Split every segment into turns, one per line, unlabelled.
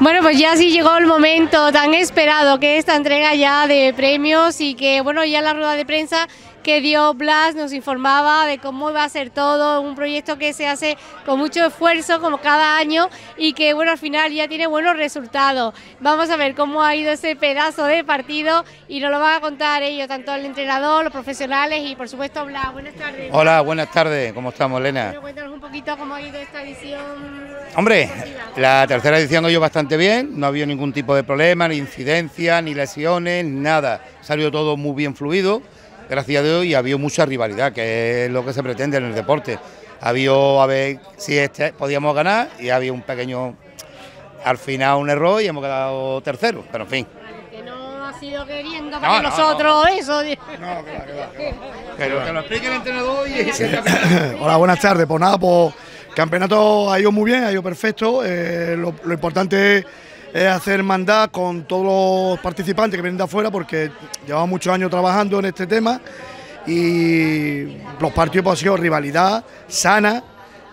Bueno, pues ya sí llegó el momento tan esperado que esta entrega ya de premios y que bueno, ya la rueda de prensa que dio Blas nos informaba de cómo va a ser todo, un proyecto que se hace con mucho esfuerzo como cada año y que bueno, al final ya tiene buenos resultados. Vamos a ver cómo ha ido ese pedazo de partido y nos lo van a contar ellos, tanto el entrenador, los profesionales y por supuesto Blas. Buenas tardes.
Hola, buenas tardes, ¿cómo estamos, Elena?
cuéntanos un poquito cómo ha ido esta edición.
Hombre, la tercera edición ha ido bastante bien, no ha habido ningún tipo de problema, ni incidencia, ni lesiones, nada. Salió todo muy bien fluido gracias a Dios, y ha habido mucha rivalidad, que es lo que se pretende en el deporte. Ha habido a ver si este podíamos ganar y ha habido un pequeño, al final un error y hemos quedado tercero, pero en fin.
Que no ha sido queriendo para nosotros eso. No,
claro, Pero que lo explique el entrenador y...
Hola, buenas tardes. Pues nada, pues campeonato ha ido muy bien, ha ido perfecto. Eh, lo, lo importante es es hacer hermandad con todos los participantes que vienen de afuera porque llevamos muchos años trabajando en este tema y los partidos pues, han sido rivalidad sana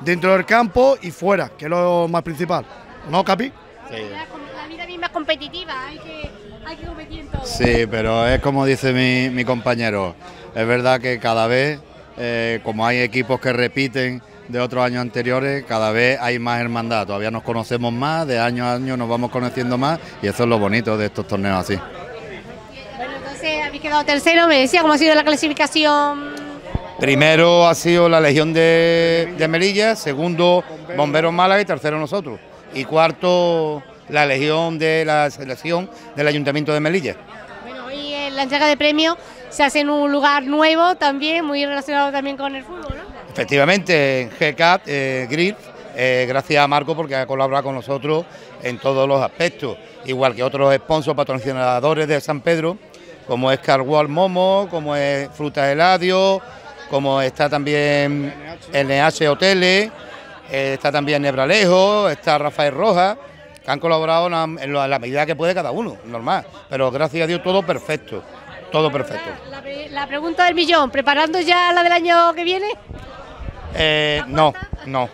dentro del campo y fuera, que es lo más principal. ¿No, Capi?
Sí. La vida misma es competitiva, hay que, competir en todo.
Sí, pero es como dice mi, compañero, es verdad que cada vez, eh, como hay equipos que repiten, de otros años anteriores, cada vez hay más hermandad, todavía nos conocemos más, de año a año nos vamos conociendo más y eso es lo bonito de estos torneos así.
Bueno, entonces habéis quedado tercero, me decía, ¿cómo ha sido la clasificación?
Primero ha sido la Legión de, de Melilla, segundo Bomberos Málaga y tercero nosotros. Y cuarto la Legión de la Selección del Ayuntamiento de Melilla.
Bueno, hoy en la entrega de premios se hace en un lugar nuevo también, muy relacionado también con el fútbol.
Efectivamente, en GCAT eh, Grill, eh, gracias a Marco porque ha colaborado con nosotros en todos los aspectos, igual que otros sponsors patrocinadores de San Pedro, como es Carwall Momo, como es Fruta Eladio, como está también NH Hoteles, eh, está también Nebralejo, está Rafael Rojas, que han colaborado en la, medida que puede cada uno, normal, pero gracias a Dios todo perfecto, todo perfecto.
La, la pregunta del millón, ¿preparando ya la del año que viene?
Eh, no, no.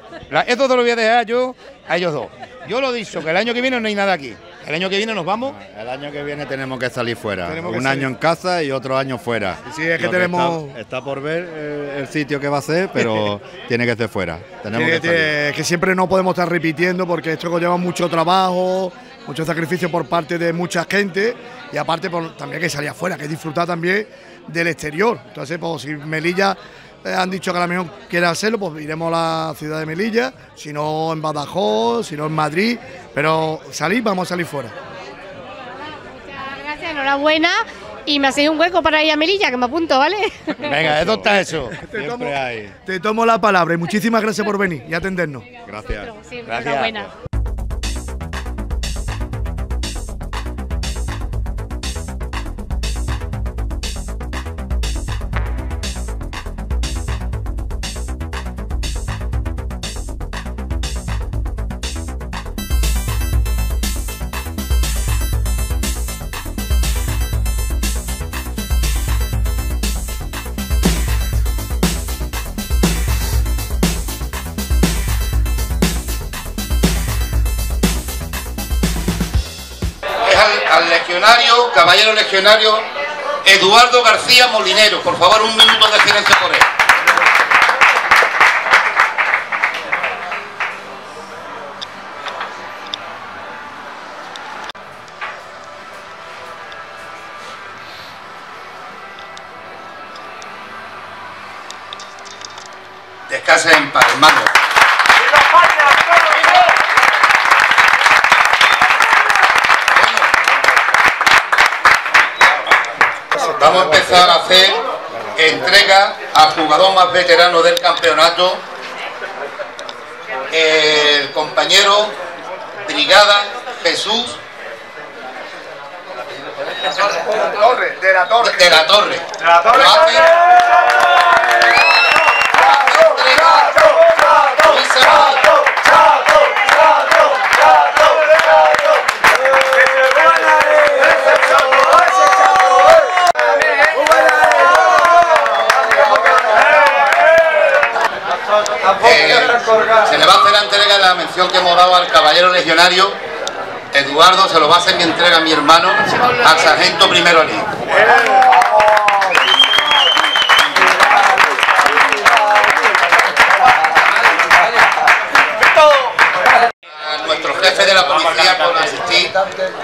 esto te lo voy a dejar yo a ellos dos. Yo lo he dicho, que el año que viene no hay nada aquí. El año que viene nos vamos.
El año que viene tenemos que salir fuera. Un año en casa y otro año fuera.
Sí, es que tenemos.
está, por ver eh, el sitio que va a ser, pero tiene que ser fuera. Tenemos
que, que, siempre no podemos estar repitiendo porque esto lleva mucho trabajo, mucho sacrificio por parte de mucha gente y aparte por, también que salir afuera, que disfrutar también del exterior. Entonces, pues si Melilla eh, han dicho que a lo mejor quiere hacerlo, pues iremos a la ciudad de Melilla, si no en Badajoz, si no en Madrid, pero salir, vamos a salir fuera.
Muchas gracias, enhorabuena. Y me hacéis un hueco para ir a Melilla, que me apunto, ¿vale?
Venga, eso está eso.
te, tomo, te tomo la palabra y muchísimas gracias por venir y atendernos.
Gracias.
Enhorabuena.
Caballero legionario Eduardo García Molinero. Por favor, un minuto de silencio por él. Vamos a empezar a hacer entrega al jugador más veterano del campeonato, el compañero Brigada Jesús
de la Torre. De la Torre.
De la Torre.
De la torre.
Hacer la entrega de la mención que hemos dado al caballero legionario Eduardo se lo va a hacer mi entrega a mi hermano, al sargento primero Ali. Nuestro jefe de la policía por asistir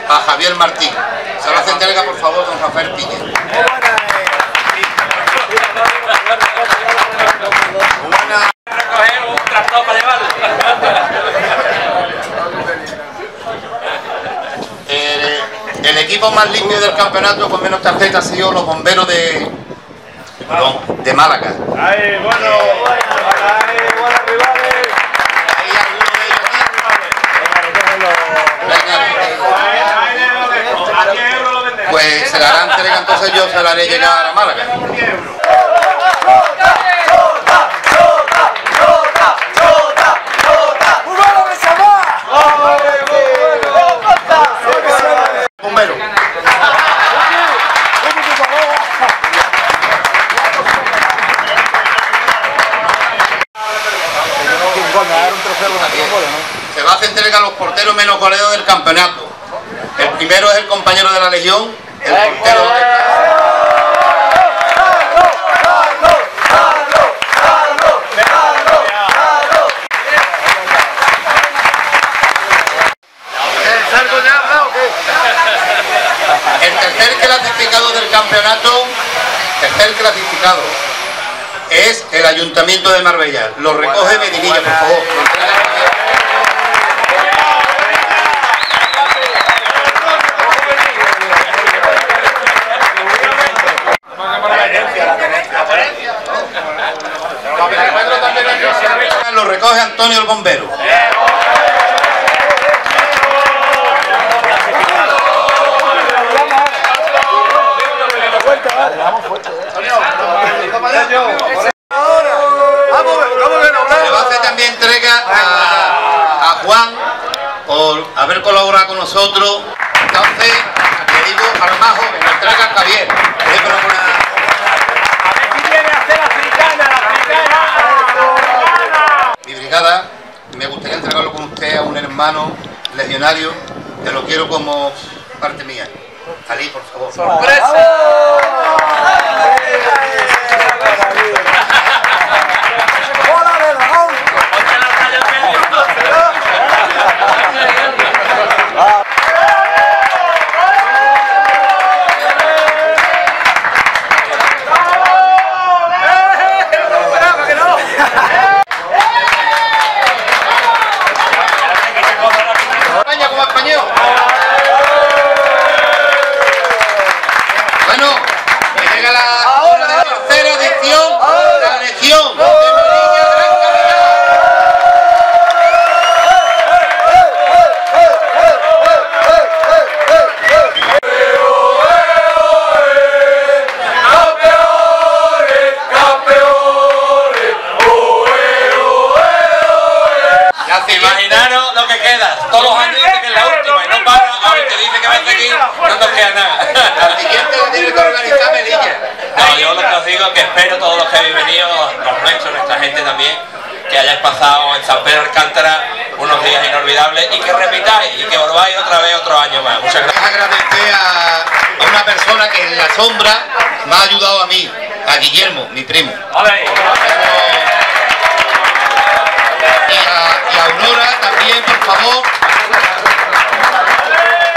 a Javier Martín. Se lo hace entrega, por favor, don Rafael Piña. Eh, el equipo más limpio del campeonato con menos tarjetas ha sido los bomberos de, perdón, de Málaga.
Ahí, bueno, ahí, buenos rivales.
¿Hay alguno de ellos aquí? Venga,
A 10 euros lo vendemos.
Pues se la hará entrega, entonces yo se la haré llegar a Málaga.
Por 10 euros.
Bombero. Se va a hacer entrega a los menos goleados del campeonato. El primero es el compañero de la Legión, el portero. El tercer clasificado del campeonato, tercer clasificado, es el Ayuntamiento de Marbella. Lo recoge Medinilla, por favor. Lo entrega a Medinilla. Lo recoge Antonio el bombero. Le va a hacer también entrega a Juan por haber colaborado con nosotros. Entonces, le digo al más joven, le entrega a Javier. Eh, pero por aquí.
A ver si viene a hacer africana, la africana.
Mi brigada, me gustaría entregarlo con usted a un hermano legionario, que lo quiero como parte mía. Ali, por favor. España
Todos los años dicen que es la última y no para. A ver, que dice que va a seguir, no nos queda nada.
La siguiente la tiene que organizar Melilla.
No, yo lo que os digo es que espero todos los que habéis venido, los nuestros, nuestra gente también, que hayáis pasado en San Pedro Alcántara unos días inolvidables y que repitáis y que volváis otra vez otro año más. Muchas gracias.
agradecer a, a una persona que en la sombra me ha ayudado a mí, a Guillermo, mi primo. Y a, y a Aurora también, por favor.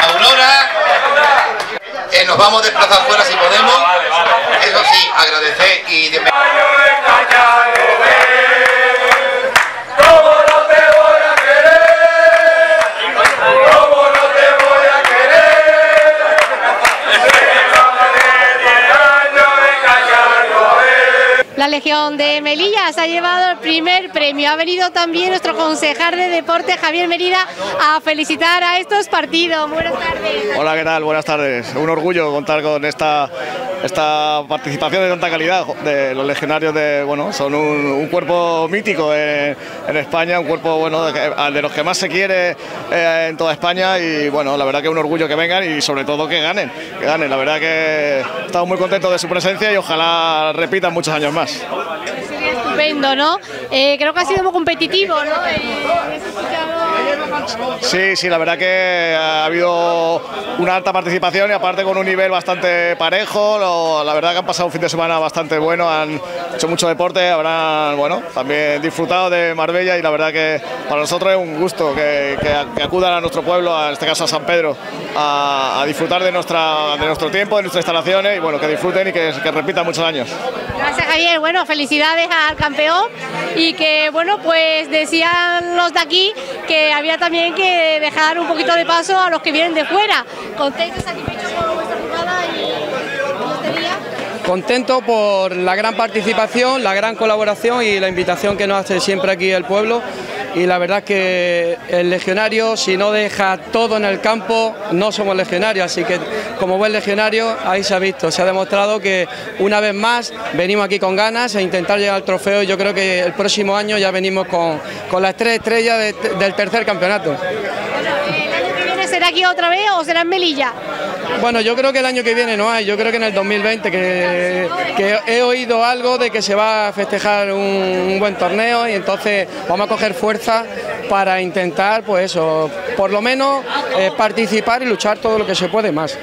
Aurora, que nos vamos a desplazar fuera si podemos. Eso sí, agradecer y de
De Melilla se ha llevado el primer premio. Ha venido también nuestro concejal de deporte, Javier Merida, a felicitar a estos partidos. Buenas tardes.
Hola, ¿qué tal? Buenas tardes. Un orgullo contar con esta, esta participación de tanta calidad de los legionarios de, bueno, son un, cuerpo mítico en, España, un cuerpo bueno de, los que más se quiere eh, en toda España y bueno, la verdad que un orgullo que vengan y sobre todo que ganen, ganen. La verdad que estamos muy contentos de su presencia y ojalá repitan muchos años más.
Estupendo, ¿no? Eh, creo que ha sido muy competitivo, ¿no? Eh,
Sí, sí, la verdad que ha habido una alta participación y aparte con un nivel bastante parejo. La verdad que han pasado un fin de semana bastante bueno, han hecho mucho deporte, habrán bueno, también disfrutado de Marbella y la verdad que para nosotros es un gusto que, que- acudan a nuestro pueblo, a- en este caso a San Pedro, a, a disfrutar de, nuestra, de nuestro tiempo, de nuestras instalaciones y bueno, que disfruten y que, que repitan muchos años.
Gracias Javier, bueno, felicidades al campeón y que bueno, pues decían los de aquí que había también que dejar un poquito de paso a los que vienen de fuera. Contentos, satisfechos con vuestra jugada y este día.
Contento por la gran participación, la gran colaboración y la invitación que nos hace siempre aquí el pueblo. Y la verdad es que el legionario, si no deja todo en el campo, no somos legionarios. Así que, como buen legionario, ahí se ha visto, se ha demostrado que una vez más venimos aquí con ganas a intentar llegar al trofeo. Y yo creo que el próximo año ya venimos con, con las tres estrellas de- del tercer campeonato.
¿El año que viene será aquí otra vez o será en Melilla?
Bueno, yo creo que el año que viene no hay, yo creo que en el 2020, que, que he oído algo de que se va a festejar un, buen torneo y entonces vamos a coger fuerza para intentar, pues eso, por lo menos eh, participar y luchar todo lo que se puede más.